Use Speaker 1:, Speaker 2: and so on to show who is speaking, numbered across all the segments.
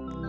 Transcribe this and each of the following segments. Speaker 1: you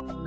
Speaker 2: you